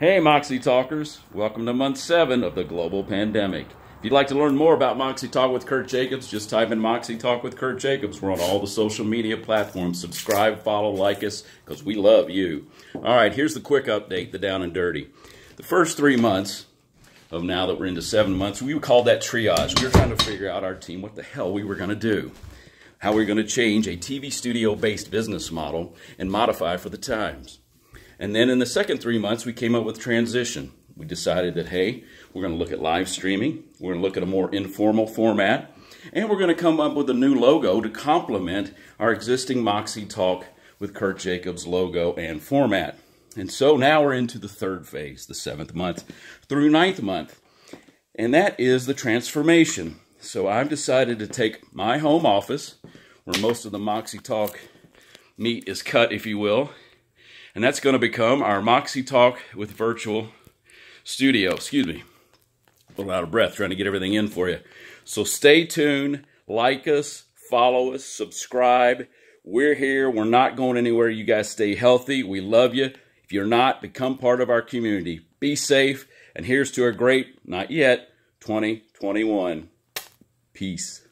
Hey, Moxie Talkers. Welcome to month seven of the global pandemic. If you'd like to learn more about Moxie Talk with Kirt Jacobs, just type in Moxie Talk with Kirt Jacobs. We're on all the social media platforms. Subscribe, follow, like us, because we love you. All right, here's the quick update the down and dirty. The first three months of now that we're into seven months, we called that triage. We were trying to figure out our team what the hell we were going to do, how we are going to change a TV studio based business model and modify for the times. And then in the second three months, we came up with transition. We decided that, hey, we're going to look at live streaming. We're going to look at a more informal format. And we're going to come up with a new logo to complement our existing Moxie Talk with Kirt Jacobs logo and format. And so now we're into the third phase, the seventh month through ninth month. And that is the transformation. So I've decided to take my home office, where most of the Moxie Talk meat is cut, if you will, and that's going to become our Moxie Talk with Virtual Studio. Excuse me. A little out of breath trying to get everything in for you. So stay tuned, like us, follow us, subscribe. We're here. We're not going anywhere. You guys stay healthy. We love you. If you're not, become part of our community. Be safe. And here's to a great, not yet, 2021. Peace.